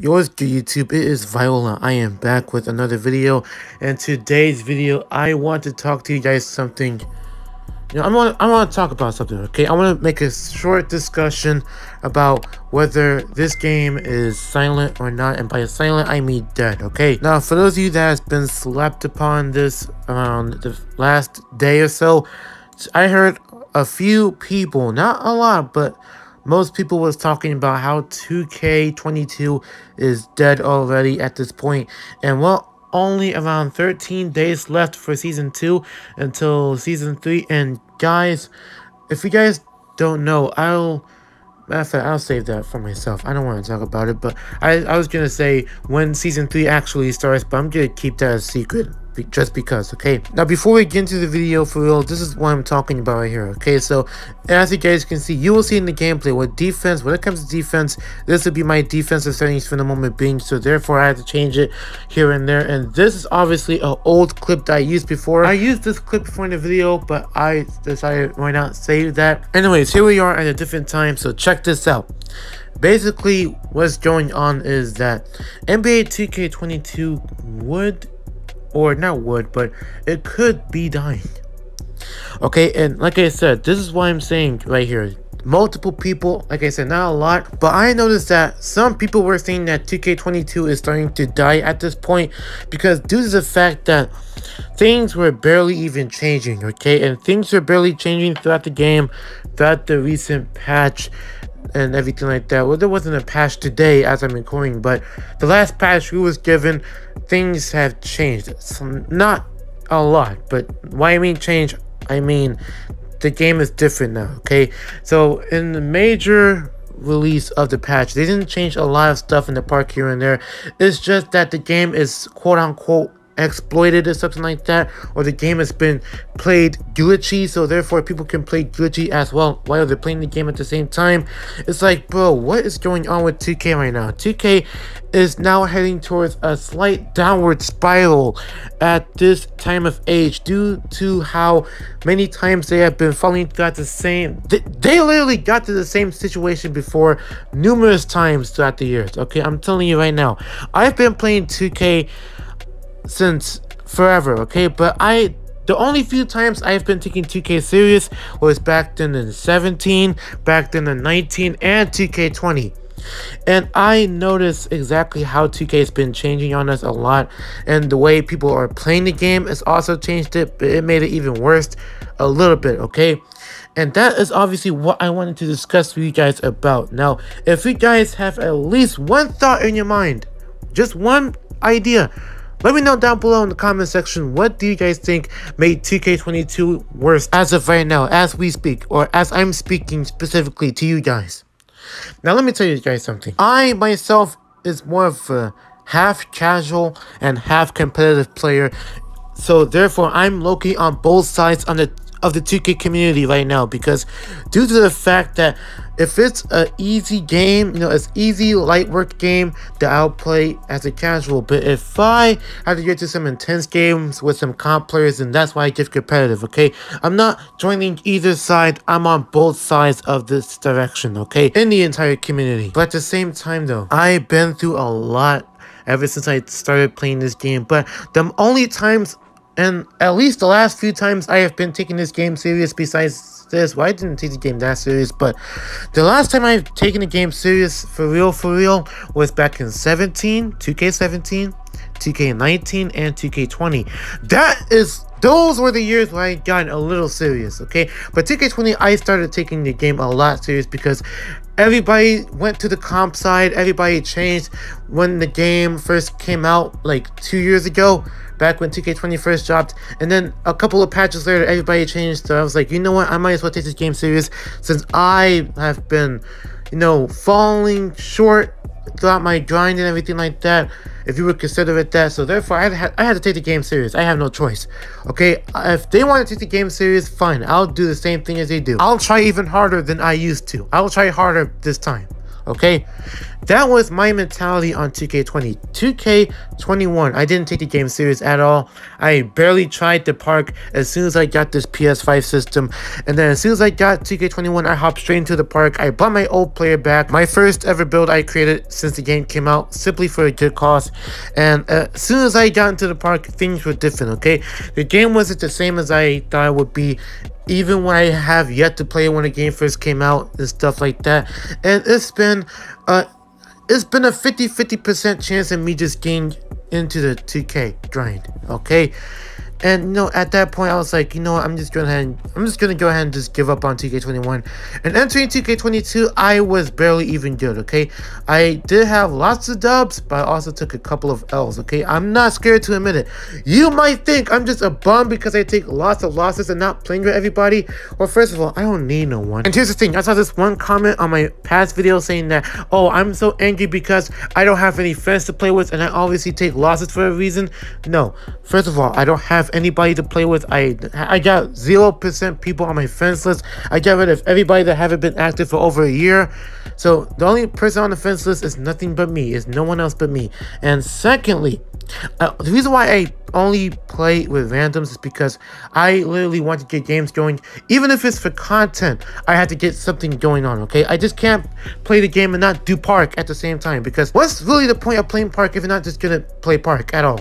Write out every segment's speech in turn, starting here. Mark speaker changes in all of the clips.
Speaker 1: Yours good YouTube, it is Viral. I am back with another video. And today's video, I want to talk to you guys something. You know, I want I want to talk about something, okay? I want to make a short discussion about whether this game is silent or not. And by silent, I mean dead, okay? Now, for those of you that has been slept upon this around the last day or so, I heard a few people, not a lot, but most people was talking about how 2K22 is dead already at this point, and well, only around 13 days left for season 2 until season 3. And guys, if you guys don't know, I'll Matter of fact, I'll save that for myself. I don't want to talk about it, but I, I was going to say when season 3 actually starts, but I'm going to keep that a secret just because, okay? Now, before we get into the video for real, this is what I'm talking about right here, okay? So, as you guys can see, you will see in the gameplay what defense, when it comes to defense, this would be my defensive settings for the moment being, so therefore I had to change it here and there, and this is obviously an old clip that I used before. I used this clip before in the video, but I decided why not save that. Anyways, here we are at a different time, so check this out basically what's going on is that NBA 2K22 would or not would, but it could be dying. Okay, and like I said, this is why I'm saying right here. Multiple people, like I said, not a lot, but I noticed that some people were saying that 2K22 is starting to die at this point because due to the fact that things were barely even changing, okay, and things were barely changing throughout the game, throughout the recent patch, and everything like that. Well, there wasn't a patch today as I'm recording, but the last patch we was given, things have changed. So not a lot, but why I mean change, I mean the game is different now, okay? So in the major release of the patch, they didn't change a lot of stuff in the park here and there. It's just that the game is quote unquote exploited or something like that, or the game has been played glitchy, so therefore people can play glitchy as well while they're playing the game at the same time. It's like, bro, what is going on with 2K right now? 2K is now heading towards a slight downward spiral at this time of age due to how many times they have been falling throughout the same they, they literally got to the same situation before numerous times throughout the years okay i'm telling you right now i've been playing 2k since forever, okay? But I the only few times I've been taking 2K serious was back then in 17, back then in 19, and 2K20. And I noticed exactly how 2K has been changing on us a lot. And the way people are playing the game has also changed it, but it made it even worse a little bit, okay? And that is obviously what I wanted to discuss with you guys about. Now, if you guys have at least one thought in your mind, just one idea, let me know down below in the comment section what do you guys think made 2K22 worse as of right now, as we speak, or as I'm speaking specifically to you guys. Now let me tell you guys something. I myself is more of a half casual and half competitive player. So therefore I'm Loki on both sides on the of the 2K community right now because due to the fact that if it's an easy game, you know, it's easy light work game that I'll play as a casual. But if I have to get to some intense games with some comp players, then that's why I get competitive, okay? I'm not joining either side. I'm on both sides of this direction, okay? In the entire community. But at the same time though, I've been through a lot ever since I started playing this game. But the only times and at least the last few times I have been taking this game serious besides this, well, I didn't take the game that serious, but the last time I've taken the game serious for real, for real, was back in 17, 2K17, 2K19, and 2K20. That is, those were the years where I got a little serious, okay? But 2K20, I started taking the game a lot serious because everybody went to the comp side, everybody changed when the game first came out, like two years ago back when 2K20 first dropped. And then a couple of patches later, everybody changed. So I was like, you know what? I might as well take this game serious since I have been, you know, falling short throughout my grind and everything like that. If you would consider it that. So therefore, I had, I had to take the game serious. I have no choice. Okay? Uh, if they want to take the game serious, fine. I'll do the same thing as they do. I'll try even harder than I used to. I'll try harder this time. Okay? That was my mentality on 2K20. 2K21, I didn't take the game serious at all. I barely tried to park as soon as I got this PS5 system. And then as soon as I got 2K21, I hopped straight into the park. I bought my old player back. My first ever build I created since the game came out, simply for a good cause. And uh, as soon as I got into the park, things were different, okay? The game wasn't the same as I thought it would be even when I have yet to play when the game first came out and stuff like that. And it's been uh it's been a 50-50% chance of me just getting into the 2K grind, okay? And you know, at that point, I was like, you know what, I'm just gonna and, I'm just gonna go ahead and just give up on 2K21. And entering 2K22, I was barely even good. Okay, I did have lots of dubs, but I also took a couple of L's. Okay, I'm not scared to admit it. You might think I'm just a bum because I take lots of losses and not playing with everybody. Well, first of all, I don't need no one. And here's the thing: I saw this one comment on my past video saying that, oh, I'm so angry because I don't have any friends to play with, and I obviously take losses for a reason. No, first of all, I don't have anybody to play with. I I got 0% people on my friends list. I got rid of everybody that haven't been active for over a year. So the only person on the friends list is nothing but me. Is no one else but me. And secondly, uh, the reason why I only play with randoms is because I literally want to get games going. Even if it's for content, I have to get something going on, okay? I just can't play the game and not do park at the same time because what's really the point of playing park if you're not just gonna play park at all?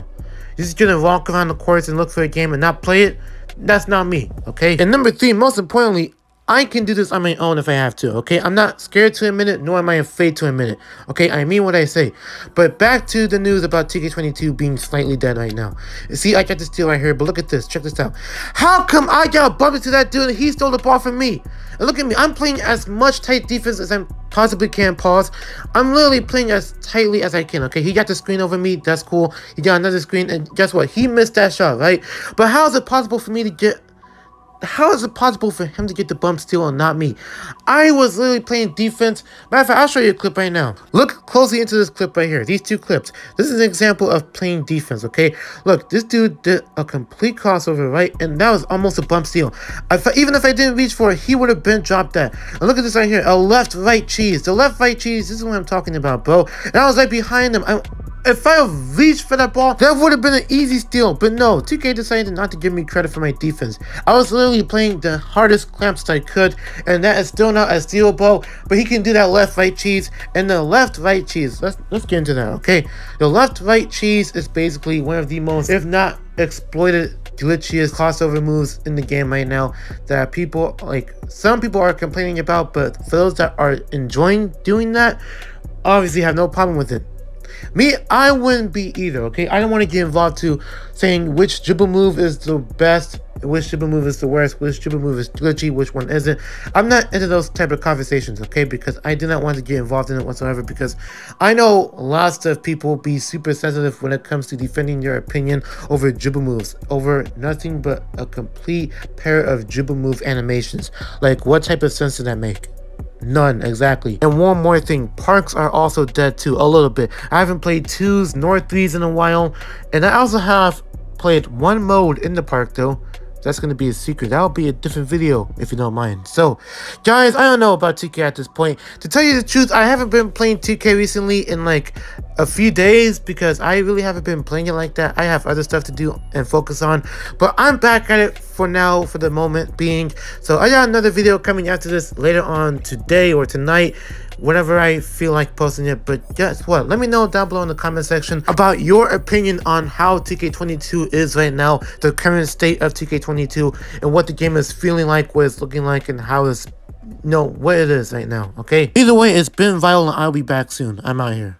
Speaker 1: Just gonna walk around the courts and look for a game and not play it? That's not me, okay? And number three, most importantly, I can do this on my own if I have to, okay? I'm not scared to admit it, nor am I afraid to admit it, okay? I mean what I say. But back to the news about 2K22 being slightly dead right now. See, I got this deal right here, but look at this. Check this out. How come I got bumped into that dude he stole the ball from me? And look at me. I'm playing as much tight defense as I possibly can. Pause. I'm literally playing as tightly as I can, okay? He got the screen over me. That's cool. He got another screen, and guess what? He missed that shot, right? But how is it possible for me to get how is it possible for him to get the bump steal and not me? I was literally playing defense. Matter of fact, I'll show you a clip right now. Look closely into this clip right here. These two clips. This is an example of playing defense, okay? Look, this dude did a complete crossover, right? And that was almost a bump steal. If, even if I didn't reach for it, he would have been dropped that. And look at this right here. A left-right cheese. The left-right cheese, this is what I'm talking about, bro. And I was right behind him. I, if I have reached for that ball, that would have been an easy steal. But no, 2K decided not to give me credit for my defense. I was literally playing the hardest clamps I could, and that is still not a stealable. But he can do that left-right cheese, and the left-right cheese. Let's let's get into that, okay? The left-right cheese is basically one of the most, if not exploited glitchiest crossover moves in the game right now that people like some people are complaining about but for those that are enjoying doing that obviously have no problem with it me, I wouldn't be either, okay? I don't want to get involved to saying which dribble move is the best, which dribble move is the worst, which dribble move is glitchy, which one isn't. I'm not into those type of conversations, okay? Because I do not want to get involved in it whatsoever because I know lots of people be super sensitive when it comes to defending your opinion over dribble moves, over nothing but a complete pair of dribble move animations. Like, what type of sense did that make? None, exactly. And one more thing, parks are also dead too, a little bit. I haven't played twos nor threes in a while, and I also have played one mode in the park though, that's going to be a secret. That'll be a different video, if you don't mind. So, guys, I don't know about 2K at this point. To tell you the truth, I haven't been playing 2K recently in like a few days because I really haven't been playing it like that. I have other stuff to do and focus on. But I'm back at it for now, for the moment being. So, I got another video coming after this later on today or tonight whenever I feel like posting it. But guess what? Let me know down below in the comment section about your opinion on how 2K22 is right now, the current state of 2K22, and what the game is feeling like, what it's looking like, and how it's, you know, what it is right now, okay? Either way, it's been viral, and I'll be back soon. I'm out here.